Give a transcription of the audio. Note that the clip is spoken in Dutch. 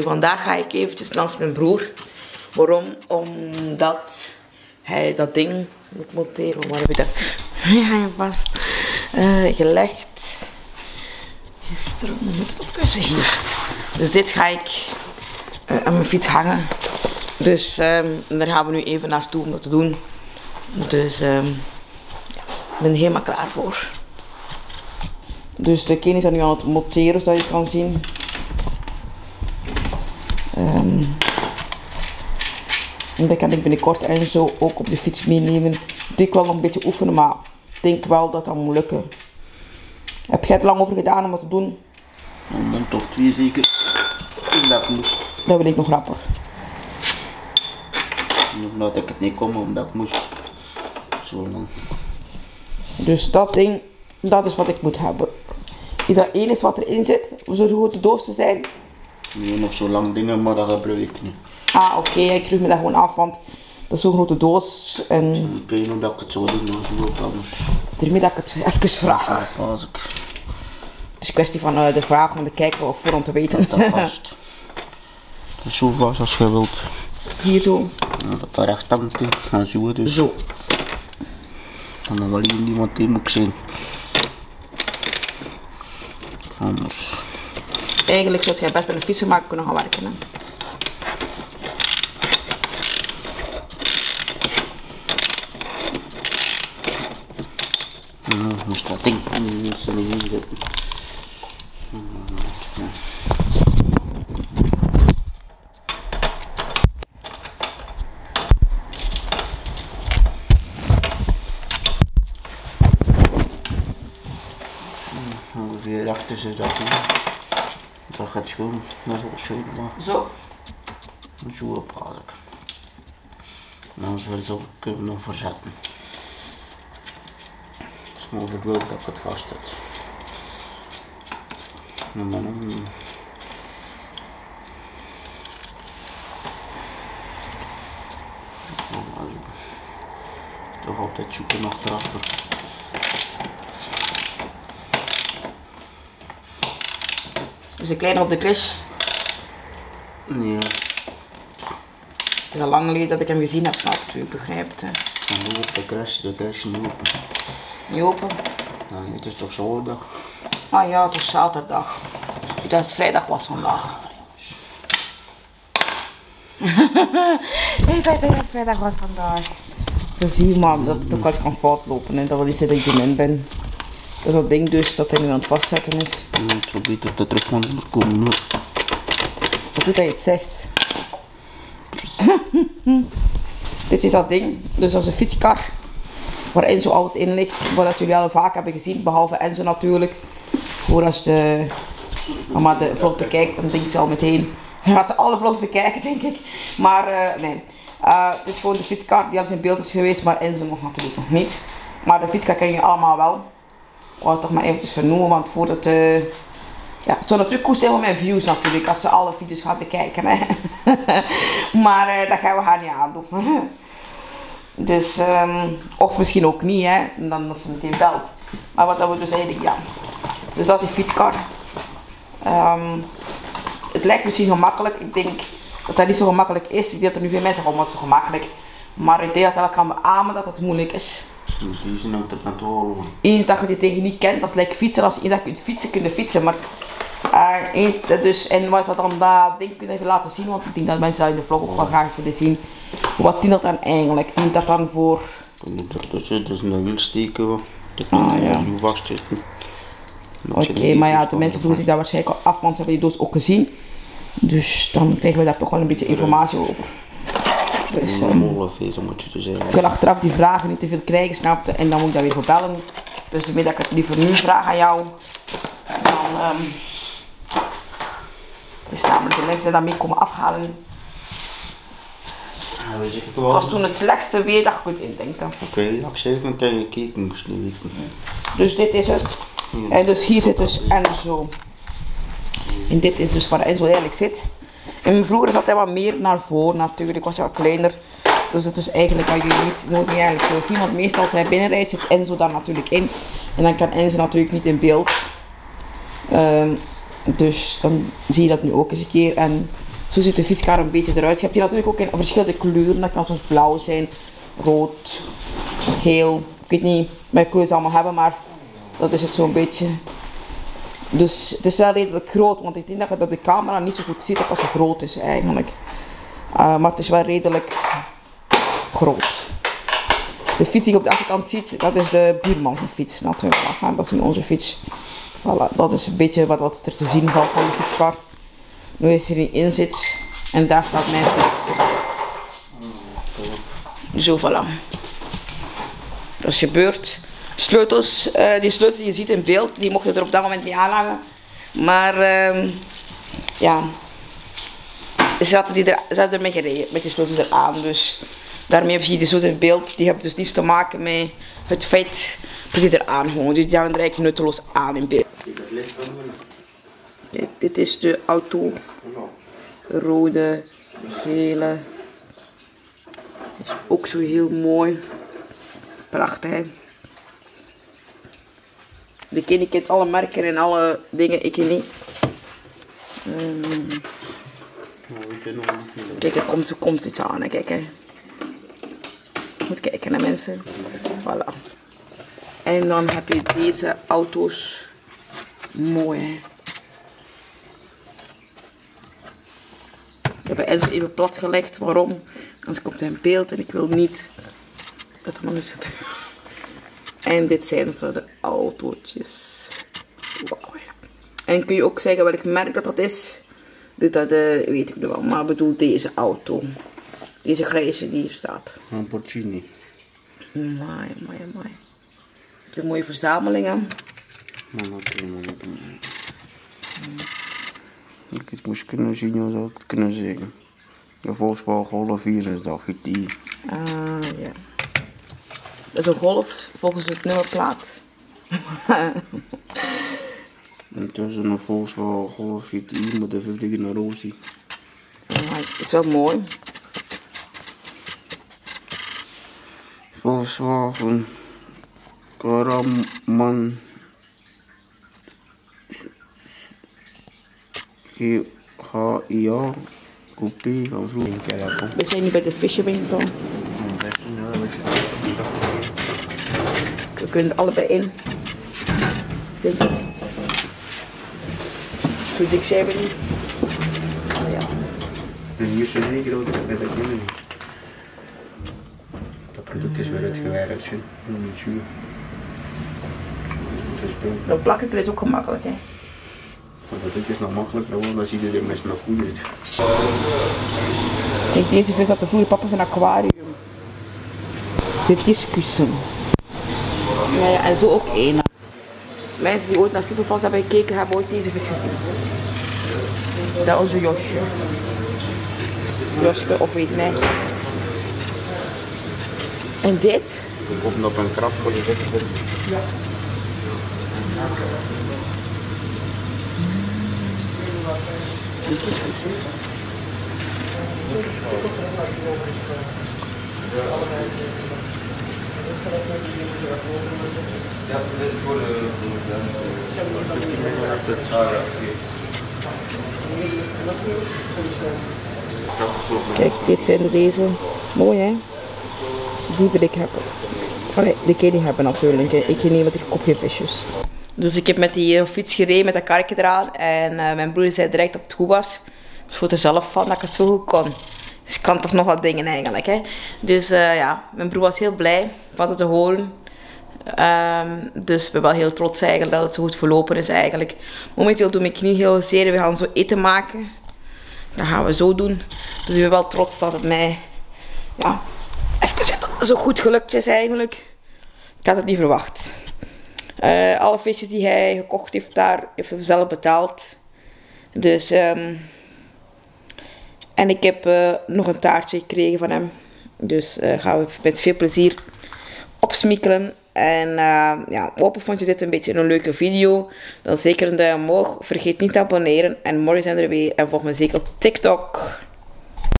Vandaag ga ik eventjes langs mijn broer. Waarom? Omdat hij dat ding moet monteren. Waar heb ik dat? Ja, vast. eh, gelegd. Gisteren moet het opkussen hier. Dus dit ga ik eh, aan mijn fiets hangen. Dus ehm, daar gaan we nu even naartoe om dat te doen. Dus ehm, ja, ik ben er helemaal klaar voor. Dus de kin is er nu aan het monteren, zoals je kan zien. Ehm, en dan kan ik binnenkort en zo ook op de fiets meenemen. Ik wil nog een beetje oefenen, maar ik denk wel dat dat moet lukken. Heb jij het lang over gedaan om dat te doen? Een maand of twee zeker. Ik dat moest. Dat wil ik nog rapper. Nog laat ik het niet komen omdat ik moest. Zo lang. Dus dat ding, dat is wat ik moet hebben. Is dat enige wat erin zit? Om zo grote doos te zijn? Nu nog zo lang dingen, maar dat gebruik ik niet. Ah, oké, ik vroeg me dat gewoon af, want dat is zo'n grote doos. En Ik weet niet dat ik het zo doe, maar zo of anders. daarmee dat ik het even vraag. Als ik Het is een kwestie van eh, de vraag om de kijker op voor om te weten. dat vast. Dat is zo vast als je wilt. Hier zo. Ja, dat daar recht hè. En zo dus. Zo. Dan dan wel hier niemand in moet zijn. Anders. Eigenlijk zou jij best bij een fietsenmaker kunnen gaan werken. Hè? Ja, moest dat ding moest er niet in zitten. Ongeveer achter zit dat Dat gaat schoon, dat is wel schoon, maar Zo. zo op als ik. En Anders wil zo kunnen we nog verzetten. Het is maar overloop dat ik het vastzet. Maar dan, mm, Oh, also, Toch altijd zoeken achterachter. Dus de kleine op de kris. Nee, Het is al lang geleden dat ik hem gezien heb, snap je begrijpt. Hè. en op de crash, de crash niet open. Niet open. Het is toch zondag. Ah ja, het is zaterdag. Ik dacht dat het vrijdag was vandaag. ik dacht dat het vrijdag was vandaag. Dan zie je maar dat het ook wel eens kan fout lopen en dat wel iets dat ik erin ben. Dat is dat ding dus dat hij nu aan het vastzetten is. Ja, het zou beter dat terug van onder komen hoor. Wat dat je het zegt. Dit is dat ding, dus dat is een fietskar. Waar Enzo altijd in ligt. Wat dat jullie al vaak hebben gezien, behalve Enzo natuurlijk. Voor als de mama de vlog bekijkt, dan denkt ze al meteen. Dan gaat ze alle vlogs bekijken, denk ik. Maar eh, nee. Eh, het is gewoon de fietskar die al in beeld is geweest, maar Enzo nog natuurlijk nog niet. Maar de fietskar ken je allemaal wel. Ik wou toch maar eventjes vernoemen, want voordat... eh ja, het zou natuurlijk kosten helemaal mijn views natuurlijk, als ze alle video's gaat bekijken. Hè. maar eh, dat gaan we haar niet aandoen. dus, ehm, of misschien ook niet, hè. Dan als ze meteen belt. Maar wat dat we dus eigenlijk, ja. Dus dat die fietskar. Ehm, het lijkt misschien gemakkelijk. Ik denk dat dat niet zo gemakkelijk is. Ik denk dat er nu veel mensen is zo gemakkelijk. Maar ik denk dat wel kan beamen dat het moeilijk is. Die ook tot naar het horen. Eens dat je die techniek kent, dat is lijkt fietsen. Als je dat kunt fietsen, kun je fietsen. Maar eh, eens, dat dus, en wat is dat dan, dat ding kun je even laten zien. Want ik denk dat mensen dat in de vlog ook wel graag eens willen zien. Wat dient dat dan eigenlijk? Dient dat dan voor... Dan moet er dus een wiel steken. Dat Ah, moet ja. zo vastzitten. Dan Oké, maar ja, de mensen van. vroegen zich daar waarschijnlijk al af, want ze hebben die doos ook gezien. Dus dan krijgen we daar toch wel een beetje informatie over. Dus, ehm, moet je zeggen. ik wil achteraf die vragen niet te veel krijgen, snapte? En dan moet ik daar weer voor bellen. Dus de middag ik het liever nu vraag aan jou. Dan, ehm dus namelijk de mensen die dat mee komen afhalen. Ja, Het wel. was toen het slechtste weer dat je kunt indenken. Oké, ja, ik kan je kijken, moest niet. Dus dit is het. En dus hier zit dus Enzo. En dit is dus waar Enzo eigenlijk zit. En vroeger zat hij wat meer naar voren natuurlijk, was hij wat kleiner. Dus het is eigenlijk wat jullie niet, nooit niet eigenlijk veel zien. Want meestal als hij binnenrijdt zit Enzo daar natuurlijk in. En dan kan Enzo natuurlijk niet in beeld. Ehm, Dus dan zie je dat nu ook eens een keer. En zo ziet de fietskar een beetje eruit. Je hebt die natuurlijk ook in verschillende kleuren. Dat kan soms blauw zijn, rood, geel. Ik weet niet welke kleuren ze allemaal hebben, maar dat is het zo'n beetje. Dus het is wel redelijk groot, want ik denk dat je de camera niet zo goed ziet dat het zo groot is eigenlijk. Uh, maar het is wel redelijk groot. De fiets die je op de achterkant ziet, dat is de buurman fiets natuurlijk. Dat is onze fiets. Voilà, dat is een beetje wat, er te zien valt van de fietskar. Nu is er in zit en daar staat mijn fiets. Zo, voilà. Dat is gebeurd. Sleutels, uh, die sleutels die je ziet in beeld, die mochten er op dat moment niet aanhangen. Maar uh, ja, ze hadden, die er, ermee gereden, met die sleutels eraan. Dus daarmee heb je die zo in beeld. Die hebben dus niets te maken met het feit dat die eraan hangen. Dus die hangen er eigenlijk nutteloos aan in beeld. Kijk, dit is de auto. Rode, gele. Is ook zo heel mooi. Prachtig. De ik kent alle merken en alle dingen, ik niet. Um, kijk, er komt, er komt iets aan, kijk hè. Moet kijken naar mensen. Voilà. En dan heb je deze auto's. Mooi hè. Ik heb even plat gelegd. Waarom? Anders komt in beeld en ik wil niet dat er nog eens. En dit zijn zo de autootjes. Wow. En kun je ook zeggen welk merk dat dat is? Dit dat, uh, weet ik nu wel, maar ik bedoel deze auto. Deze grijze die hier staat. Lamborghini. Mooi, mooi, mooi. De mooie verzamelingen. Ik het moest kunnen zien, dan zou ik het kunnen zeggen. De Volkswagen Golf 4 is dat GT. Ah, ja. Dat is een golf volgens het nummerplaat. het is een Golf GT met de vliegende rosie. Ja, het is wel mooi. Volkswagen Karaman GHIA Coupé van vroeger. We zijn nu bij de vissenwinkel. We kunnen allebei in. Denk ik. Zo dik zijn we niet. Oh ja. En hier is een grote bij niet. Dat product is weer uitgewerkt, niet zuur. Dat plakken is ook gemakkelijk, hè. Dat is nog makkelijk, dan ziet het er meestal nog goed uit. Kijk, deze vis had de vroeger papa zijn aquarium. Dit is kussen. Ja, ja, en zo ook één. Mensen die ooit naar Supervalt hebben gekeken, hebben ooit deze vis gezien. Dat is onze Josje. Joske, of weet mij. En dit? Op op een krab voor de zeker. Ja. Kijk, dit zijn deze. Mooi hè? Die wil ik hebben. Allee, die kan je niet hebben natuurlijk. Ik met die kopje visjes. Dus ik heb met die eh, fiets gereden met dat karretje eraan. En uh, mijn broer zei direct dat het goed was. Ik voelde er zelf van dat ik het zo goed kon. Dus ik kan toch nog wat dingen eigenlijk. Hè. Dus uh, ja, mijn broer was heel blij van het te horen. Um, dus ik ben wel heel trots eigenlijk dat het zo goed verlopen is eigenlijk. Momenteel doe ik nu heel zeer. We gaan zo eten maken. Dat gaan we zo doen. Dus ik ben wel trots dat het mij ja, even zo goed gelukt is eigenlijk. Ik had het niet verwacht. Uh, alle visjes die hij gekocht heeft daar, heeft hij zelf betaald. Dus, um, en ik heb uh, nog een taartje gekregen van hem. Dus uh, gaan we met veel plezier opsmikkelen. En uh, ja, hoop vond je dit een beetje een leuke video. Dan zeker een duim omhoog. Vergeet niet te abonneren. En morgen zijn er weer. En volg me zeker op TikTok.